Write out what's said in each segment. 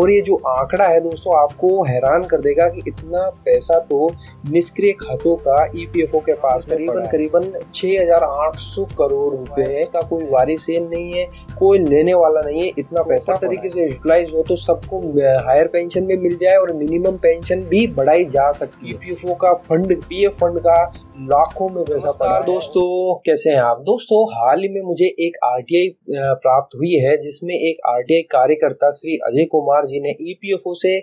और ये जो आंकड़ा है दोस्तों आपको हैरान कर देगा कि इतना पैसा तो निष्क्रिय खातों का ईपीएफओ के पास करीबन करीबन 6,800 करोड़ रुपए का कोई वारिसेन नहीं है कोई लेने वाला नहीं है इतना पैसा तरीके से यूटिलाइज हो तो सबको हायर पेंशन में मिल जाए और मिनिमम पेंशन भी बढ़ाई जा सकती है। ईपीएफओ का फंड पीएफ फंड का लाखों में पैसा पड़ा दोस्तों कैसे हैं आप? दोस्तों हाल ही में मुझे एक आरटीआई प्राप्त हुई है जिसमें एक आरटीआई कार्यकर्ता श्री अजय कुमार जी ने ईपीएफओ से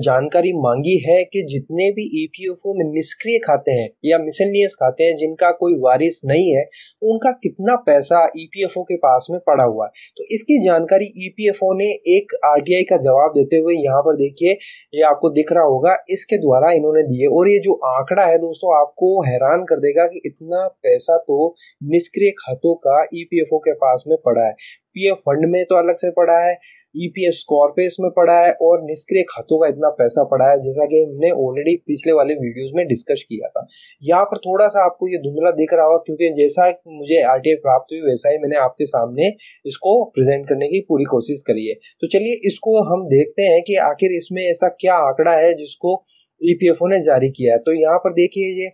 जानकारी मांगी है कि जितने भी ईपीएफओ में निष्क्रिय खाते हैं या मिसलियस खाते हैं, जिनका कोई वारिस नहीं है, उनका कितना पैसा ईपीएफओ के पास में पड़ा हुआ है? तो इसकी जानकारी ईपीएफओ ने एक आरटीआई का जवाब देते हुए यहाँ पर देखिए, ये आपको दिख रहा होगा। इसके द्वारा इन्होंने दिए। और ये जो आंकड़ा है दोस्तों, आपको हैरान कर देगा कि इतना पैसा तो निष्क्रिय खातों का ईपीएफओ के पास में पड़ा है। पीएफ फंड में तो अलग से पड़ा है ईपीएफ स्कॉर्पेस में पड़ा है और निष्क्रिय खातों का इतना पैसा पड़ा है, जैसा कि हमने ऑलरेडी पिछले वाले वीडियोस में डिस्कस किया था। यहाँ पर थोड़ा सा आपको ये धुंधला दिख रहा होगा, क्योंकि जैसा मुझे आरटीआई प्राप्त हुई, वैसा ही मैंने आपके सामने इसको प्रेजेंट करने की पूरी कोशिश करी है। तो चलिए इसको हम देखते हैं कि आखिर इसमें ऐसा क्या आंकड़ा है जिसको ईपीएफओ ने जारी किया है। तो यहाँ पर देखिए ये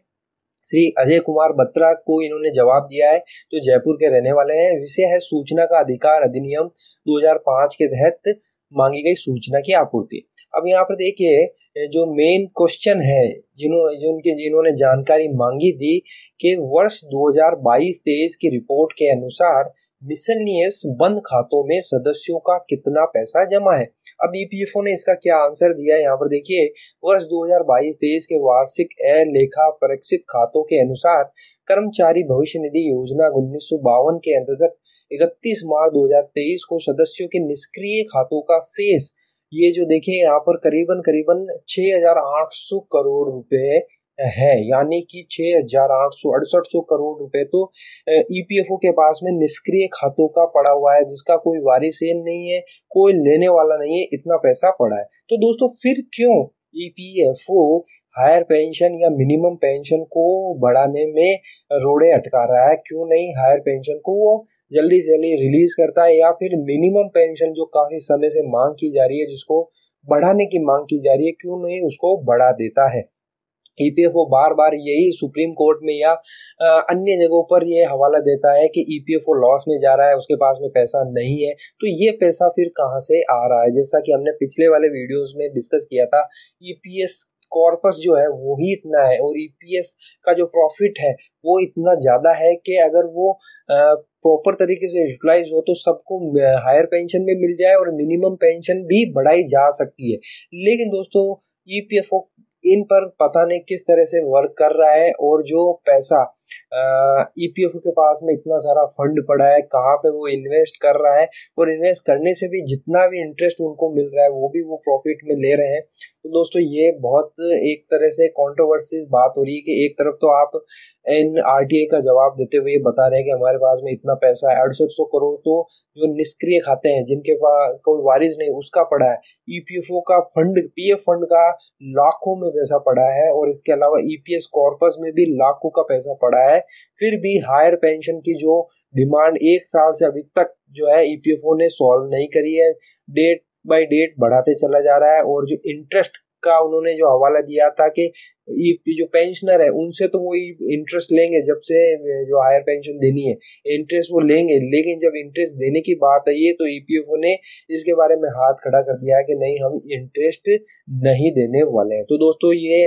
श्री अजय कुमार बत्रा को इन्होंने जवाब दिया है, जो जयपुर के रहने वाले हैं। विषय है सूचना का अधिकार अधिनियम 2005 के तहत मांगी गई सूचना की आपूर्ति। अब यहाँ पर देखिए, जो मेन क्वेश्चन है जिन्होंने जिनके, जिन्होंने जानकारी मांगी थी कि वर्ष 2022-23 की रिपोर्ट के अनुसार मिसलनियस बंद खातों में सदस्यों का कितना पैसा जमा है? अब ईपीएफओ ने इसका क्या आंसर दिया है? यहाँ पर देखिए वर्ष 2022-23 के वार्षिक ए लेखा परीक्षित खातों के अनुसार कर्मचारी भविष्य निधि योजना उन्नीस सौ बावन के अंतर्गत 31 मार्च 2023 को सदस्यों के निष्क्रिय खातों का शेष ये जो देखिए यहाँ पर करीबन करीबन 6,800 करोड़ रुपए है, यानी कि छह हज़ार आठ सौ अड़सठ सौ करोड़ रुपए। तो ईपीएफओ के पास में निष्क्रिय खातों का पड़ा हुआ है, जिसका कोई वारिसेन नहीं है, कोई लेने वाला नहीं है, इतना पैसा पड़ा है। तो दोस्तों, फिर क्यों ईपीएफओ हायर पेंशन या मिनिमम पेंशन को बढ़ाने में रोड़े अटका रहा है? क्यों नहीं हायर पेंशन को वो जल्दी से जल्दी रिलीज़ करता है या फिर मिनिमम पेंशन जो काफ़ी समय से मांग की जा रही है, जिसको बढ़ाने की मांग की जा रही है, क्यों नहीं उसको बढ़ा देता है? ईपीएफओ बार बार यही सुप्रीम कोर्ट में या अन्य जगहों पर ये हवाला देता है कि ईपीएफओ लॉस में जा रहा है, उसके पास में पैसा नहीं है। तो ये पैसा फिर कहाँ से आ रहा है? जैसा कि हमने पिछले वाले वीडियोस में डिस्कस किया था ईपीएस कॉर्पस जो है वो ही इतना है और ईपीएस का जो प्रॉफिट है, वो इतना ज़्यादा है कि अगर वो प्रॉपर तरीके से यूटिलाइज हो तो सबको हायर पेंशन में मिल जाए और मिनिमम पेंशन भी बढ़ाई जा सकती है। लेकिन दोस्तों ईपीएफओ इन पर पता नहीं किस तरह से वर्क कर रहा है और जो पैसा ईपीएफ के पास में इतना सारा फंड पड़ा है, कहाँ पे वो इन्वेस्ट कर रहा है और इन्वेस्ट करने से भी जितना भी इंटरेस्ट उनको मिल रहा है, वो भी वो प्रॉफिट में ले रहे हैं। तो दोस्तों, ये बहुत एक तरह से कॉन्ट्रोवर्सीज बात हो रही है कि एक तरफ़ तो आप इन आरटीआई का जवाब देते हुए बता रहे हैं कि हमारे पास में इतना पैसा है अड़सठ सौ करोड़ तो जो निष्क्रिय खाते हैं, जिनके पास कोई वारिस नहीं, उसका पड़ा है। ईपीएफओ का फंड पीएफ फंड का लाखों में पैसा पड़ा है और इसके अलावा ईपीएस कॉर्पस में भी लाखों का पैसा पड़ा है, फिर भी हायर पेंशन की जो डिमांड एक साल से अभी तक जो है ईपीएफओ ने सॉल्व नहीं करी है। डेट बाय डेट बढ़ाते चला जा रहा है और जो इंटरेस्ट का उन्होंने जो हवाला दिया था कि जो पेंशनर है, उनसे तो वो इंटरेस्ट लेंगे जब से जो हायर पेंशन देनी है। इंटरेस्ट वो लेंगे, लेकिन जब इंटरेस्ट देने की बात आई है तो ईपीएफओ ने इसके बारे में हाथ खड़ा कर दिया है कि नहीं, हम इंटरेस्ट नहीं देने वाले हैं। तो दोस्तों, ये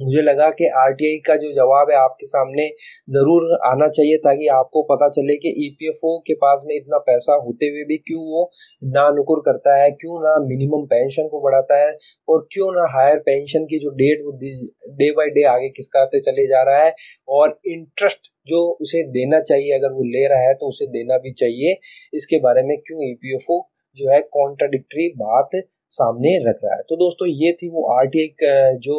मुझे लगा कि आरटीआई का जो जवाब है आपके सामने ज़रूर आना चाहिए ताकि आपको पता चले कि ईपीएफओ के पास में इतना पैसा होते हुए भी क्यों वो ना नुकुर करता है, क्यों ना मिनिमम पेंशन को बढ़ाता है और क्यों ना हायर पेंशन की जो डेट वो डे बाय डे आगे किसकाते चले जा रहा है और इंटरेस्ट जो उसे देना चाहिए, अगर वो ले रहा है तो उसे देना भी चाहिए। इसके बारे में क्यों ईपीएफओ जो है कॉन्ट्राडिक्टरी बात सामने रख रहा है? तो दोस्तों, ये थी वो आरटीआई जो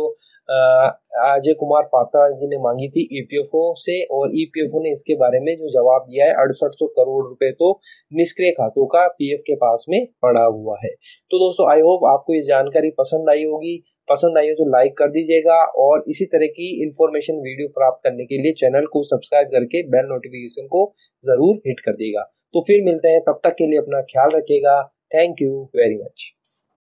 अजय कुमार पात्रा जी ने मांगी थी ईपीएफओ से और ईपीएफओ ने इसके बारे में जो जवाब दिया है, अड़सठ सौ करोड़ रुपए तो निष्क्रिय खातों का पीएफ के पास में पड़ा हुआ है। तो दोस्तों आई होप आपको ये जानकारी पसंद आई होगी। पसंद आई हो तो लाइक कर दीजिएगा और इसी तरह की इंफॉर्मेशन वीडियो प्राप्त करने के लिए चैनल को सब्सक्राइब करके बेल नोटिफिकेशन को ज़रूर हिट कर देगा तो फिर मिलते हैं, तब तक के लिए अपना ख्याल रखिएगा। Thank you very much